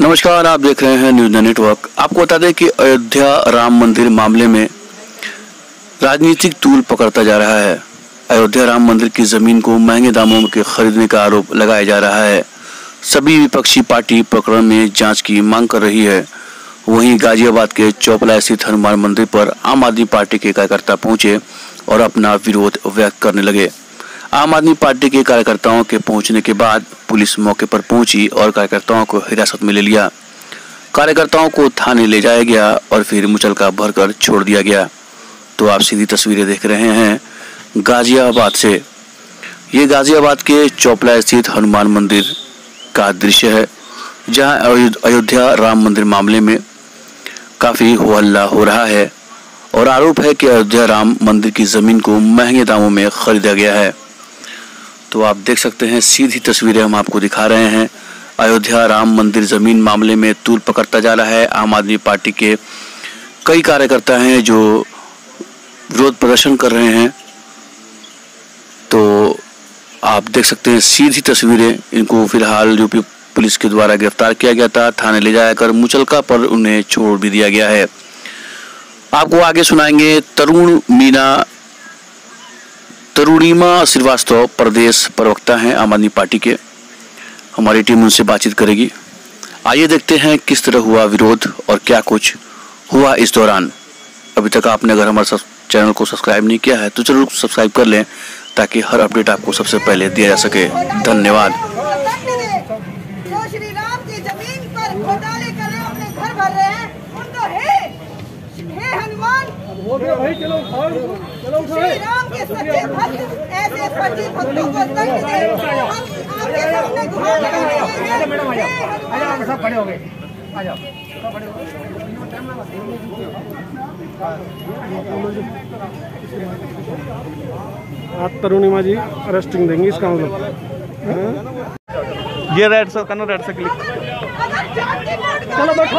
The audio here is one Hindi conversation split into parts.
नमस्कार, आप देख रहे हैं न्यूज़ नेटवर्क आपको बता दें कि अयोध्या राम मंदिर मामले में राजनीतिक तूल पकड़ता जा रहा है। अयोध्या राम मंदिर की ज़मीन को महँगे दामों के खरीदने का आरोप लगाया जा रहा है। सभी विपक्षी पार्टी प्रकरण में जाँच की मांग कर रही है। वहीं गाजियाबाद के चौपला स्थित हनुमान मंदिर पर आम आदमी पार्टी के कार्यकर्ता पहुँचे और अपना विरोध व्यक्त करने लगे। आम आदमी पार्टी के कार्यकर्ताओं के पहुँचने के बाद पुलिस मौके पर पहुँची और कार्यकर्ताओं को हिरासत में ले लिया। कार्यकर्ताओं को थाने ले जाया गया और फिर मुचलका भरकर छोड़ दिया गया। तो आप सीधी तस्वीरें देख रहे हैं गाजियाबाद से। ये गाजियाबाद के चौपला स्थित हनुमान मंदिर का दृश्य है, जहाँ अयोध्या राम मंदिर मामले में काफ़ी हो हल्ला हो रहा है और आरोप है कि अयोध्या राम मंदिर की ज़मीन को महँगे दामों में खरीदा गया है। तो आप देख सकते हैं, सीधी तस्वीरें हम आपको दिखा रहे हैं। अयोध्या राम मंदिर ज़मीन मामले में तूल पकड़ता जा रहा है। आम आदमी पार्टी के कई कार्यकर्ता हैं जो विरोध प्रदर्शन कर रहे हैं। तो आप देख सकते हैं, सीधी तस्वीरें इनको फ़िलहाल यूपी पुलिस के द्वारा गिरफ़्तार किया गया था। थाने ले जाकर मुचलका पर उन्हें छोड़ भी दिया गया है। आपको आगे सुनाएँगे तरुण मीना तरुणिमा श्रीवास्तव प्रदेश प्रवक्ता हैं आम आदमी पार्टी के। हमारी टीम उनसे बातचीत करेगी। आइए देखते हैं किस तरह हुआ विरोध और क्या कुछ हुआ इस दौरान। अभी तक आपने अगर हमारे चैनल को सब्सक्राइब नहीं किया है तो ज़रूर सब्सक्राइब कर लें ताकि हर अपडेट आपको सबसे पहले दिया जा सके। धन्यवाद। भाई चलो चलो श्री राम के सच्चे भक्त ऐसे फर्जी भक्तों को दंड दे। आपके सामने गुहार मैडम आ जाओ आ जाओ सब खड़े हो गए आ जाओ सब खड़े हो आप तरुणिमा जी अरेस्टिंग देंगे इसका मतलब ये रेड सर करना रेड से क्लिक चलो बैठो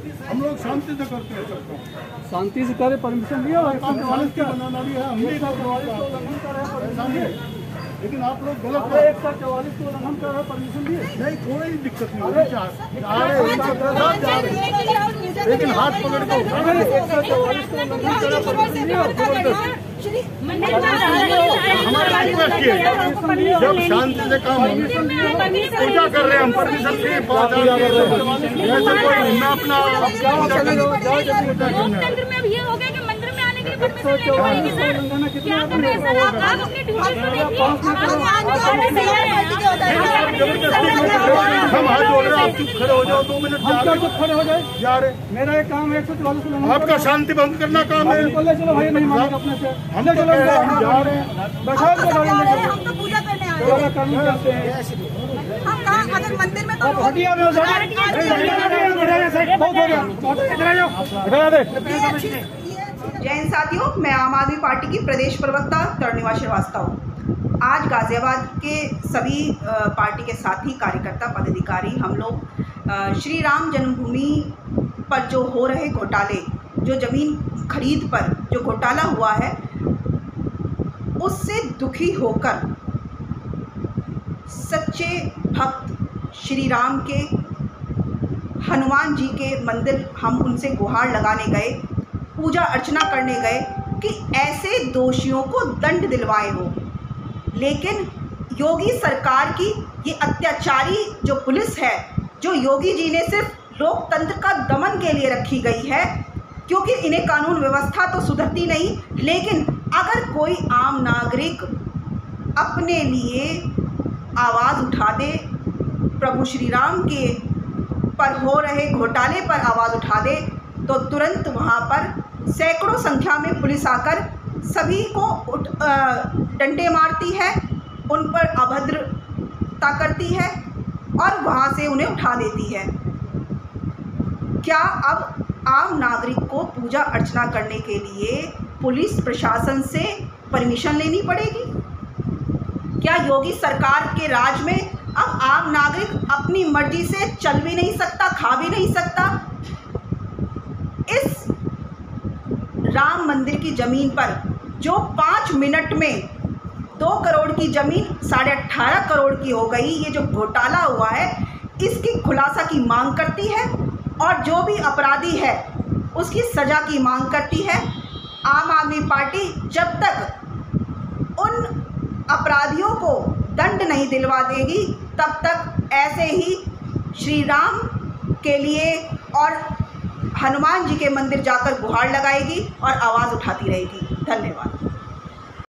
हम लोग शांति से करते हैं सबको शांति से करे परमिशन लिया बनाना भी है हम भी लेकिन आप लोग गलत एक सौ चौवालीस को उल्लंघन कर रहे परमिशन दिए नहीं कोई दिक्कत नहीं लेकिन हाथ पकड़ के एक सौ चौवालीस को उल्लंघन कर रहे जब शांति से काम पूजा कर रहे हैं हम परमिशन से जैसे कोई अपना लोकतंत्र में अब ये हो गया कि मंदिर में आने के लिए परमिशन लेनी पड़ेगी सर। क्या कर रहे हैं सर? आप आप अपनी हम हैं। आप चुप खड़े हो जाओ दो मिनट क्या चुप खड़े हो जाए जा मेरा एक काम है एक सौ चौवालीस आपका शांति भंग करना काम है बोले चलो भाई नहीं मानेंगे अपने से हम चलो जा रहे हैं हम तो पूजा करने आए हैं के कानून हैं हम कहा अगर मंदिर में तो हटिया में बहुत हो गया इधर आ जाओ इधर आ दे जैन साथियों, मैं आम आदमी पार्टी की प्रदेश प्रवक्ता तरणिवा श्रीवास्तव। आज गाज़ियाबाद के सभी पार्टी के साथी, कार्यकर्ता, पदाधिकारी, हम लोग श्री राम जन्मभूमि पर जो हो रहे घोटाले, जो ज़मीन खरीद पर जो घोटाला हुआ है, उससे दुखी होकर सच्चे भक्त श्री राम के, हनुमान जी के मंदिर हम उनसे गुहार लगाने गए। पूजा अर्चना करने गए कि ऐसे दोषियों को दंड दिलवाए हो। लेकिन योगी सरकार की ये अत्याचारी जो पुलिस है, जो योगी जी ने सिर्फ़ लोकतंत्र का दमन के लिए रखी गई है, क्योंकि इन्हें कानून व्यवस्था तो सुधरती नहीं, लेकिन अगर कोई आम नागरिक अपने लिए आवाज़ उठा दे, प्रभु श्री राम के पर हो रहे घोटाले पर आवाज़ उठा दे तो तुरंत वहाँ पर सैकड़ों संख्या में पुलिस आकर सभी को डंडे मारती है, उन पर अभद्रता करती है और वहाँ से उन्हें उठा देती है। क्या अब आम नागरिक को पूजा अर्चना करने के लिए पुलिस प्रशासन से परमिशन लेनी पड़ेगी? क्या योगी सरकार के राज में अब आम नागरिक अपनी मर्ज़ी से चल भी नहीं सकता, खा भी नहीं सकता इस राम मंदिर की ज़मीन पर, जो पाँच मिनट में दो करोड़ की ज़मीन, साढ़े अट्ठारह करोड़ की हो गई, ये जो घोटाला हुआ है, इसकी खुलासा की मांग करती है, और जो भी अपराधी है, उसकी सज़ा की मांग करती है। आम आदमी पार्टी जब तक उन अपराधियों को दंड नहीं दिलवा देगी, तब तक ऐसे ही श्री राम के लिए और हनुमान जी के मंदिर जाकर गुहार लगाएगी और आवाज़ उठाती रहेगी। धन्यवाद।